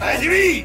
À lui